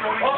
Oh.